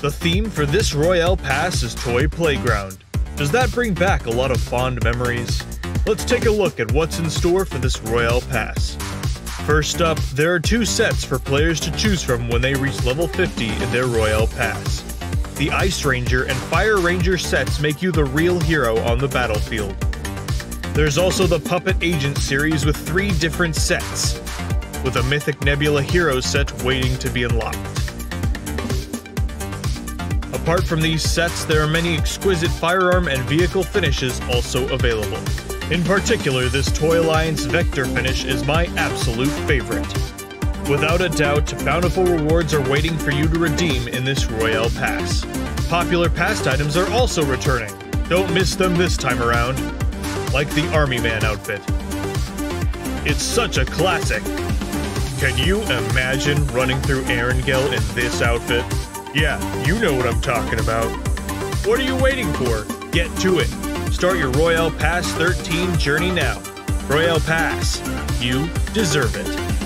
The theme for this Royale Pass is Toy Playground. Does that bring back a lot of fond memories? Let's take a look at what's in store for this Royale Pass. First up, there are two sets for players to choose from when they reach level 50 in their Royale Pass. The Ice Ranger and Fire Ranger sets make you the real hero on the battlefield. There's also the Puppet Agent series with three different sets, with a Mythic Nebula Hero set waiting to be unlocked. Apart from these sets, there are many exquisite firearm and vehicle finishes also available. In particular, this Toy Alliance Vector finish is my absolute favorite. Without a doubt, bountiful rewards are waiting for you to redeem in this Royale Pass. Popular past items are also returning. Don't miss them this time around. Like the Army Man outfit. It's such a classic. Can you imagine running through Erangel in this outfit? Yeah, you know what I'm talking about. What are you waiting for? Get to it. Start your Royale Pass 13 journey now. Royale Pass. You deserve it.